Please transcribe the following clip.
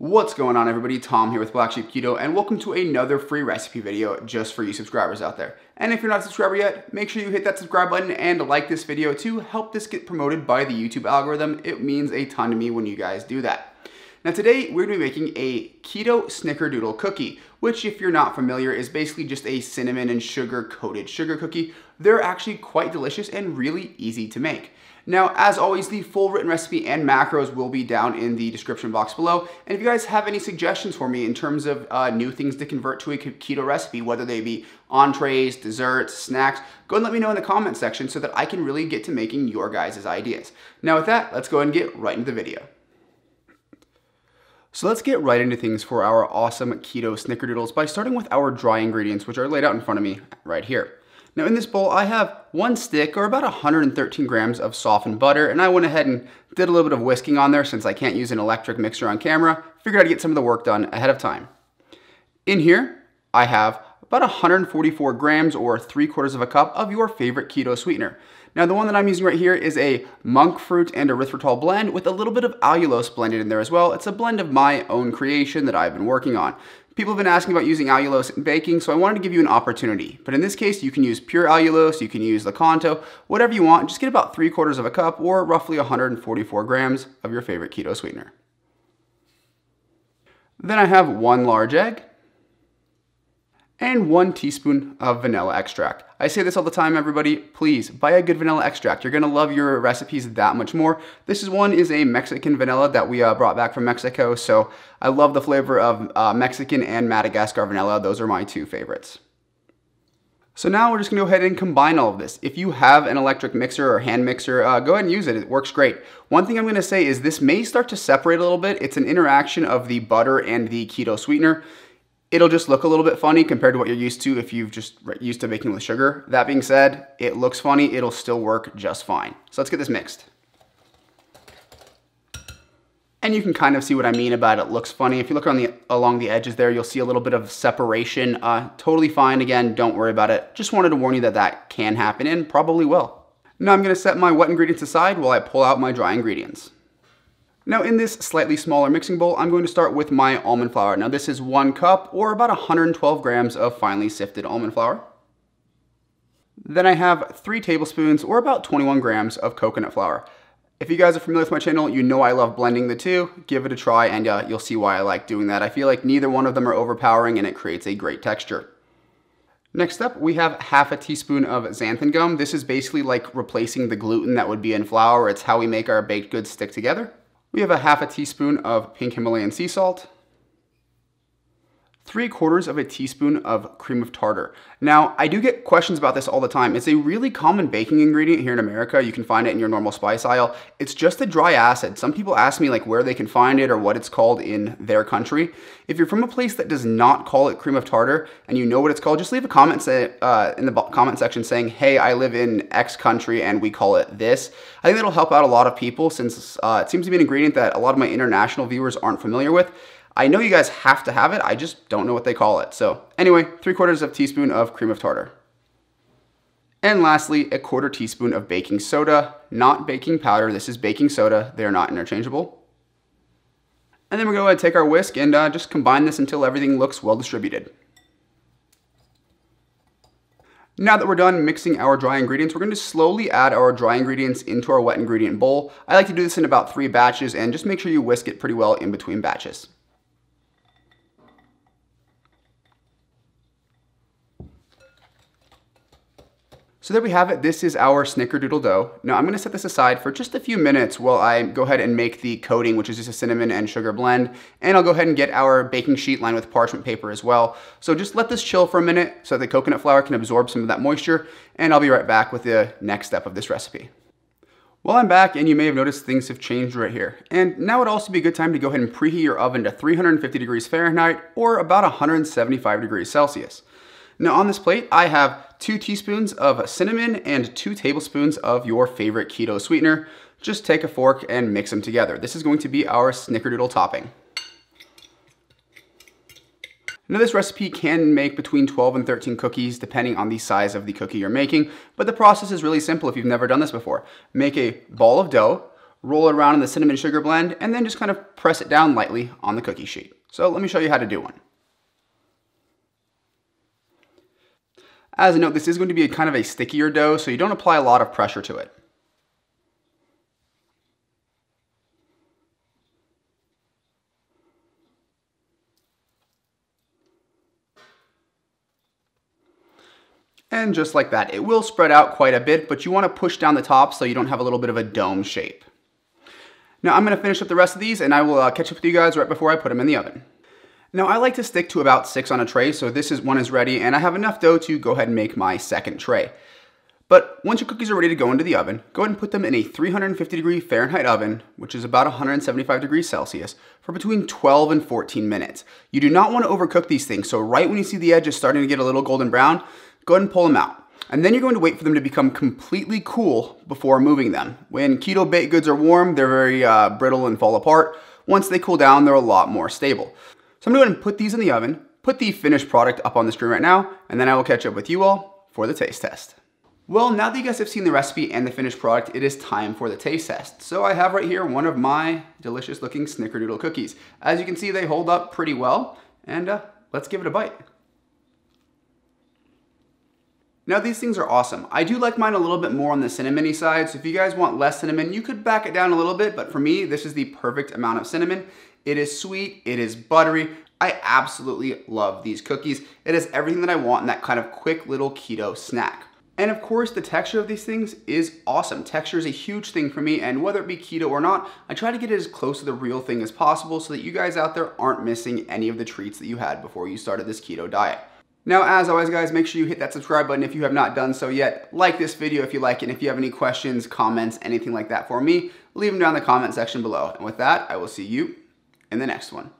What's going on everybody? Tom here with Black Sheep Keto and welcome to another free recipe video just for you subscribers out there. And if you're not a subscriber yet, make sure you hit that subscribe button and like this video to help this get promoted by the YouTube algorithm. It means a ton to me when you guys do that. Now today we're going to be making a keto snickerdoodle cookie, which if you're not familiar is basically just a cinnamon and sugar coated sugar cookie. They're actually quite delicious and really easy to make. Now, as always, the full written recipe and macros will be down in the description box below. And if you guys have any suggestions for me in terms of uh, new things to convert to a keto recipe, whether they be entrees, desserts, snacks, go and let me know in the comment section so that I can really get to making your guys' ideas. Now with that, let's go and get right into the video. So let's get right into things for our awesome keto snickerdoodles by starting with our dry ingredients, which are laid out in front of me right here. Now in this bowl, I have one stick or about 113 grams of softened butter, and I went ahead and did a little bit of whisking on there since I can't use an electric mixer on camera. Figured I'd get some of the work done ahead of time. In here, I have about 144 grams or three quarters of a cup of your favorite keto sweetener. Now the one that I'm using right here is a monk fruit and erythritol blend with a little bit of allulose blended in there as well. It's a blend of my own creation that I've been working on. People have been asking about using allulose in baking, so I wanted to give you an opportunity. But in this case, you can use pure allulose, you can use Lakanto, whatever you want. Just get about three quarters of a cup or roughly 144 grams of your favorite keto sweetener. Then I have one large egg, and one teaspoon of vanilla extract. I say this all the time, everybody, please buy a good vanilla extract. You're gonna love your recipes that much more. This is one is a Mexican vanilla that we uh, brought back from Mexico, so I love the flavor of uh, Mexican and Madagascar vanilla. Those are my two favorites. So now we're just gonna go ahead and combine all of this. If you have an electric mixer or hand mixer, uh, go ahead and use it, it works great. One thing I'm gonna say is this may start to separate a little bit. It's an interaction of the butter and the keto sweetener it'll just look a little bit funny compared to what you're used to if you've just used to baking with sugar. That being said, it looks funny, it'll still work just fine. So let's get this mixed. And you can kind of see what I mean about it looks funny. If you look on the, along the edges there, you'll see a little bit of separation. Uh, totally fine, again, don't worry about it. Just wanted to warn you that that can happen and probably will. Now I'm gonna set my wet ingredients aside while I pull out my dry ingredients. Now in this slightly smaller mixing bowl, I'm going to start with my almond flour. Now this is one cup or about 112 grams of finely sifted almond flour. Then I have three tablespoons or about 21 grams of coconut flour. If you guys are familiar with my channel, you know I love blending the two. Give it a try and uh, you'll see why I like doing that. I feel like neither one of them are overpowering and it creates a great texture. Next up, we have half a teaspoon of xanthan gum. This is basically like replacing the gluten that would be in flour. It's how we make our baked goods stick together. We have a half a teaspoon of pink Himalayan sea salt, 3 quarters of a teaspoon of cream of tartar. Now, I do get questions about this all the time. It's a really common baking ingredient here in America. You can find it in your normal spice aisle. It's just a dry acid. Some people ask me like where they can find it or what it's called in their country. If you're from a place that does not call it cream of tartar and you know what it's called, just leave a comment say, uh, in the comment section saying, hey, I live in X country and we call it this. I think that'll help out a lot of people since uh, it seems to be an ingredient that a lot of my international viewers aren't familiar with. I know you guys have to have it, I just don't know what they call it. So anyway, three quarters of teaspoon of cream of tartar. And lastly, a quarter teaspoon of baking soda, not baking powder. This is baking soda. They're not interchangeable. And then we're going to take our whisk and uh, just combine this until everything looks well distributed. Now that we're done mixing our dry ingredients, we're going to slowly add our dry ingredients into our wet ingredient bowl. I like to do this in about three batches and just make sure you whisk it pretty well in between batches. So there we have it. This is our snickerdoodle dough. Now I'm gonna set this aside for just a few minutes while I go ahead and make the coating, which is just a cinnamon and sugar blend. And I'll go ahead and get our baking sheet lined with parchment paper as well. So just let this chill for a minute so that the coconut flour can absorb some of that moisture. And I'll be right back with the next step of this recipe. Well, I'm back and you may have noticed things have changed right here. And now would also be a good time to go ahead and preheat your oven to 350 degrees Fahrenheit or about 175 degrees Celsius. Now on this plate, I have two teaspoons of cinnamon and two tablespoons of your favorite keto sweetener. Just take a fork and mix them together. This is going to be our snickerdoodle topping. Now this recipe can make between 12 and 13 cookies depending on the size of the cookie you're making, but the process is really simple if you've never done this before. Make a ball of dough, roll it around in the cinnamon sugar blend, and then just kind of press it down lightly on the cookie sheet. So let me show you how to do one. As a note, this is going to be a kind of a stickier dough, so you don't apply a lot of pressure to it. And just like that, it will spread out quite a bit, but you wanna push down the top so you don't have a little bit of a dome shape. Now I'm gonna finish up the rest of these and I will uh, catch up with you guys right before I put them in the oven. Now I like to stick to about six on a tray, so this is one is ready and I have enough dough to go ahead and make my second tray. But once your cookies are ready to go into the oven, go ahead and put them in a 350 degree Fahrenheit oven, which is about 175 degrees Celsius, for between 12 and 14 minutes. You do not want to overcook these things, so right when you see the edges starting to get a little golden brown, go ahead and pull them out. And then you're going to wait for them to become completely cool before moving them. When keto baked goods are warm, they're very uh, brittle and fall apart. Once they cool down, they're a lot more stable. I'm gonna put these in the oven, put the finished product up on the screen right now, and then I will catch up with you all for the taste test. Well, now that you guys have seen the recipe and the finished product, it is time for the taste test. So I have right here one of my delicious looking snickerdoodle cookies. As you can see, they hold up pretty well, and uh, let's give it a bite. Now these things are awesome. I do like mine a little bit more on the cinnamony side, so if you guys want less cinnamon, you could back it down a little bit, but for me, this is the perfect amount of cinnamon. It is sweet, it is buttery. I absolutely love these cookies. It is everything that I want in that kind of quick little keto snack. And of course, the texture of these things is awesome. Texture is a huge thing for me, and whether it be keto or not, I try to get it as close to the real thing as possible so that you guys out there aren't missing any of the treats that you had before you started this keto diet. Now, as always, guys, make sure you hit that subscribe button if you have not done so yet. Like this video if you like it, and if you have any questions, comments, anything like that for me, leave them down in the comment section below. And with that, I will see you in the next one.